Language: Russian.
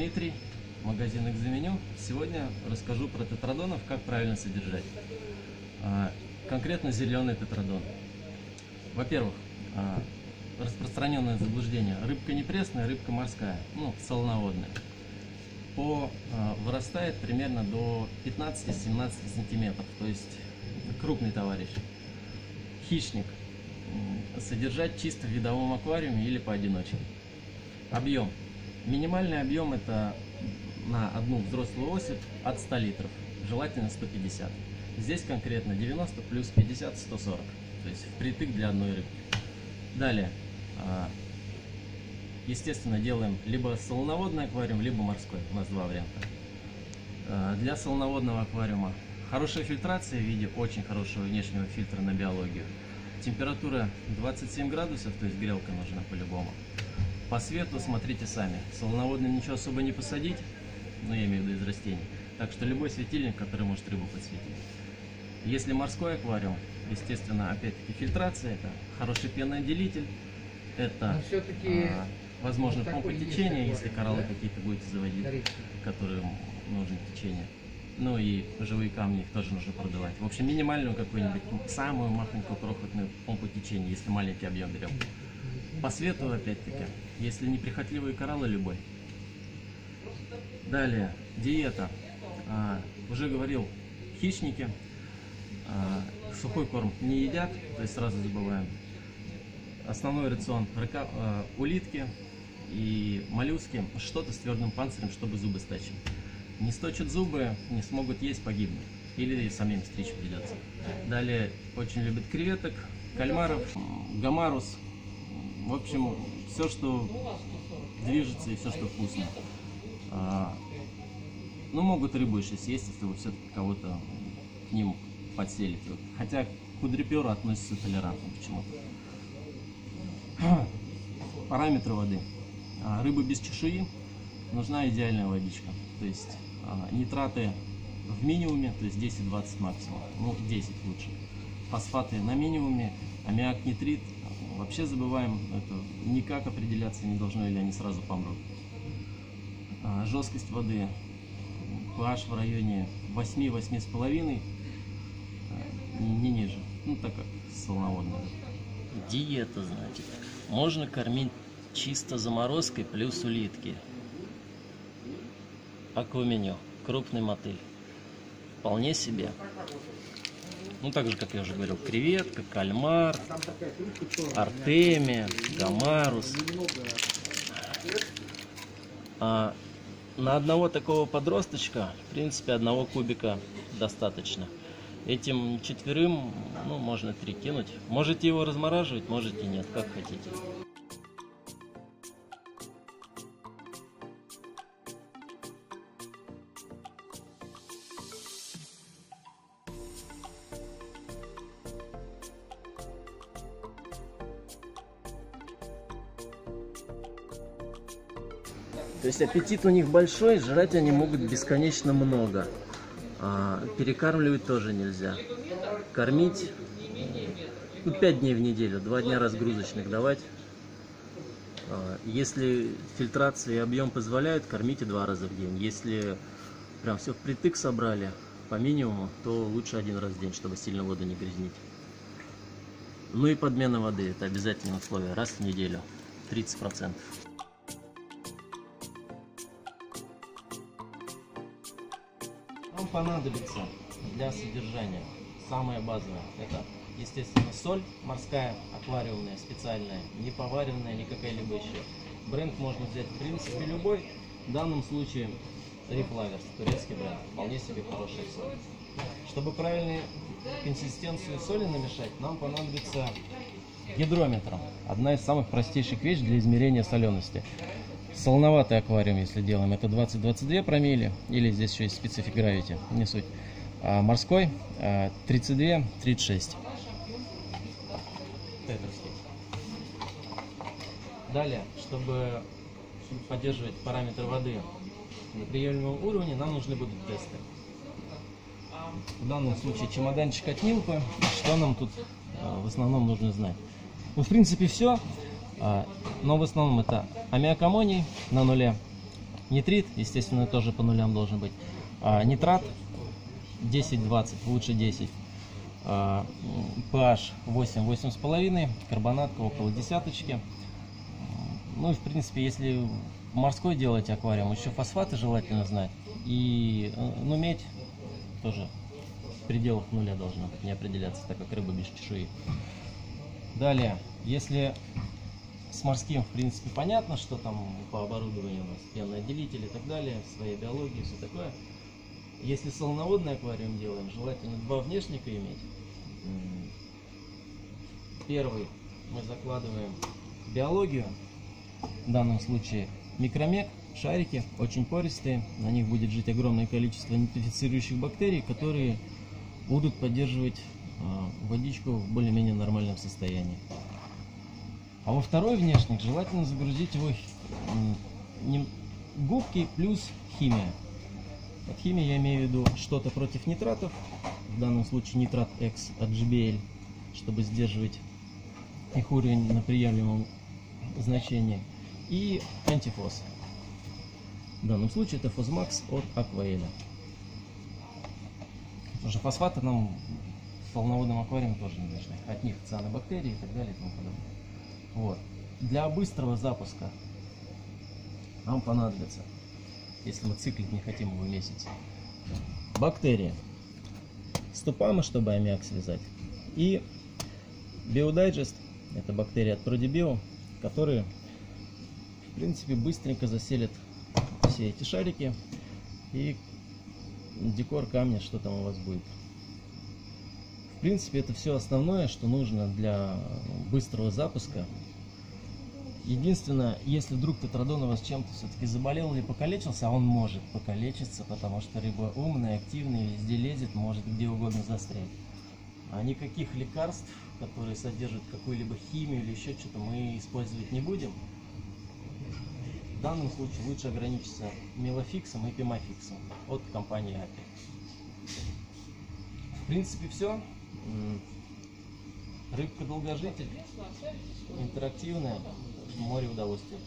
Дмитрий, магазин «Экзаменю». Сегодня расскажу про тетрадонов, как правильно содержать. А, Конкретно зеленый тетрадон. Во-первых, а, распространенное заблуждение. Рыбка не пресная, рыбка морская, ну, солоноводная. По, а, вырастает примерно до 15-17 сантиметров, то есть крупный товарищ. Хищник. Содержать чисто в видовом аквариуме или поодиночке. Объем. Минимальный объем это на одну взрослую особь от 100 литров, желательно 150. Здесь конкретно 90 плюс 50 140, то есть впритык для одной рыбки. Далее, а, естественно, делаем либо солоноводный аквариум, либо морской. У нас два варианта. А, Для солоноводного аквариума хорошая фильтрация в виде очень хорошего внешнего фильтра на биологию. Температура 27 градусов, то есть грелка нужна по-любому. По свету смотрите сами. Солоноводным ничего особо не посадить, ну я имею в виду из растений. Так что любой светильник, который может рыбу подсветить. Если морской аквариум, естественно, опять-таки фильтрация, это хороший пеноотделитель, это Но а, возможно такой помпа течения, если кораллы да? какие-то будете заводить, Дарите. которым нужно течение. Ну и живые камни их тоже нужно продавать. В общем, минимальную какую-нибудь, самую махонькую крохотную помпу течения, если маленький объем берем. По свету, опять-таки, если неприхотливые кораллы, любой. Далее, диета. А, уже говорил, хищники а, сухой корм не едят, то есть сразу забываем. Основной рацион рыка- а, улитки и моллюски, что-то с твердым панцирем, чтобы зубы стачить. Не сточат зубы, не смогут есть, погибнут. Или самим стричь придется. Далее очень любят креветок, кальмаров, гамарус. В общем, все, что движется и все, что вкусно. А, Ну, могут рыбу еще съесть, если вы все-таки кого-то к ним подселите. Хотя к относятся толерантно почему-то. Параметры воды. А, Рыба без чешуи нужна идеальная водичка. То есть а, нитраты в минимуме, то есть 10-20 максимум. Ну, 10 лучше. Фосфаты на минимуме, аммиак, нитрит. Вообще забываем, это никак определяться не должно, или они сразу помрут. А, Жесткость воды pH в районе 8-8,5, а, не, ниже, ну так как солоноводная. Диета, значит. Можно кормить чисто заморозкой плюс улитки. Акваменю, крупный мотыль. Вполне себе. Ну, так же, как я уже говорил, креветка, кальмар, артемия, гамарус. А на одного такого подросточка, в принципе, одного кубика достаточно. Этим четверым, ну, можно три кинуть. Можете его размораживать, можете нет, как хотите. То есть аппетит у них большой, жрать они могут бесконечно много. А, перекармливать тоже нельзя. Кормить ну, 5 дней в неделю, 2 дня разгрузочных давать. А, если фильтрация и объем позволяют, кормите два раза в день. Если прям все впритык собрали по минимуму, то лучше один раз в день, чтобы сильно воду не грязнить. Ну и подмена воды, это обязательное условие, раз в неделю, 30%. Понадобится для содержания самое базовое. Это, естественно, соль морская, аквариумная, специальная, не поваренная, не какая-либо еще. Бренд можно взять, в принципе, любой. В данном случае Рифлаверс, турецкий бренд. Вполне себе хорошая соль. Чтобы правильную консистенцию соли намешать, нам понадобится гидрометр. Одна из самых простейших вещей для измерения солености. Солоноватый аквариум, если делаем, это 20-22 промилле, или здесь еще есть специфик гравити, не суть. А морской а, 32-36. Тетровский. Далее, чтобы поддерживать параметр воды на приемлемом уровне, нам нужны будут тесты. В данном случае чемоданчик от Нилпы. Что нам тут а, в основном нужно знать? Ну, в принципе, все. А, Но в основном это аммиак аммоний на нуле, Нитрит, естественно, тоже по нулям должен быть. А, нитрат 10-20, лучше 10. А, м, pH 8-8,5, карбонатка около десяточки. Ну и в принципе, если морской делать аквариум, еще фосфаты желательно знать. И э, ну, медь тоже в пределах нуля должна быть, не определяться, так как рыба без чешуи. Далее, если с морским, в принципе, понятно, что там по оборудованию у нас пенный отделитель и так далее, своя биология, все такое. Если солоноводный аквариум делаем, желательно два внешника иметь. Первый мы закладываем биологию, в данном случае микромек, шарики, очень пористые, на них будет жить огромное количество нейтрифицирующих бактерий, которые будут поддерживать а, водичку в более-менее нормальном состоянии. А во второй внешник желательно загрузить его губки плюс химия. Под химией я имею в виду что-то против нитратов, в данном случае нитрат X от GBL, чтобы сдерживать их уровень на приемлемом значении, и антифоз. В данном случае это Фозмакс от Акваэля. Потому что фосфаты нам в полноводном аквариуме тоже не нужны. От них цианобактерии и так далее и тому подобное. Вот. Для быстрого запуска нам понадобится, если мы циклить не хотим его месяц, бактерии, ступамы, чтобы аммиак связать, и биодайджест, это бактерии от Prodibio, которые, в принципе, быстренько заселят все эти шарики и декор камня, что там у вас будет. В принципе, это все основное, что нужно для быстрого запуска. Единственное, если вдруг тетродон у вас чем-то все-таки заболел или покалечился, а он может покалечиться, потому что рыба умная, активная, везде лезет, может где угодно застрять. А никаких лекарств, которые содержат какую-либо химию или еще что-то, мы использовать не будем. В данном случае лучше ограничиться мелофиксом и пимофиксом от компании API. В принципе, все. Рыбка долгожитель, интерактивная, море удовольствия.